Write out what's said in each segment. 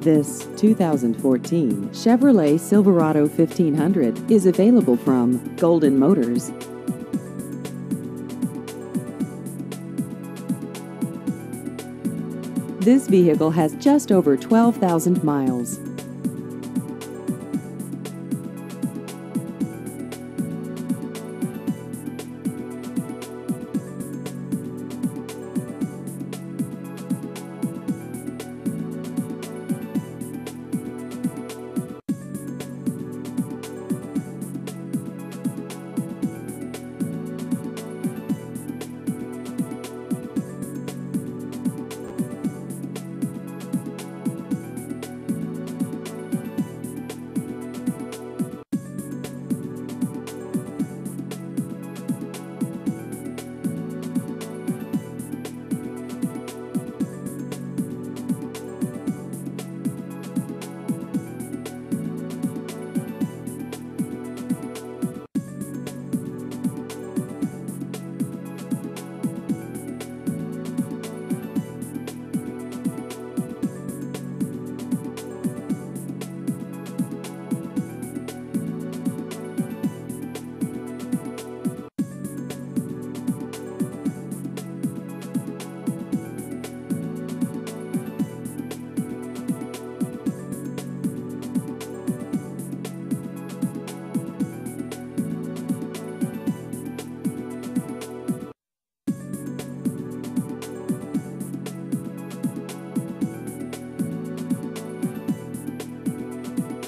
This 2014 Chevrolet Silverado 1500 is available from Golden Motors. This vehicle has just over 12,000 miles.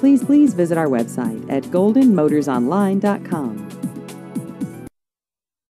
Please, please visit our website at goldenmotorsonline.com.